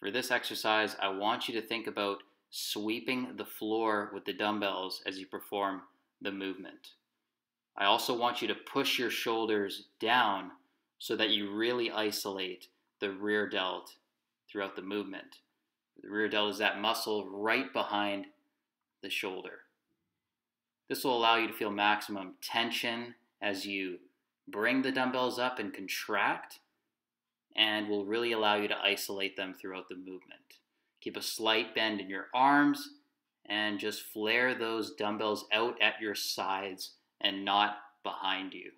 For this exercise, I want you to think about sweeping the floor with the dumbbells as you perform the movement. I also want you to push your shoulders down so that you really isolate the rear delt throughout the movement. The rear delt is that muscle right behind the shoulder. This will allow you to feel maximum tension as you bring the dumbbells up and contract, and will really allow you to isolate them throughout the movement. Keep a slight bend in your arms and just flare those dumbbells out at your sides and not behind you.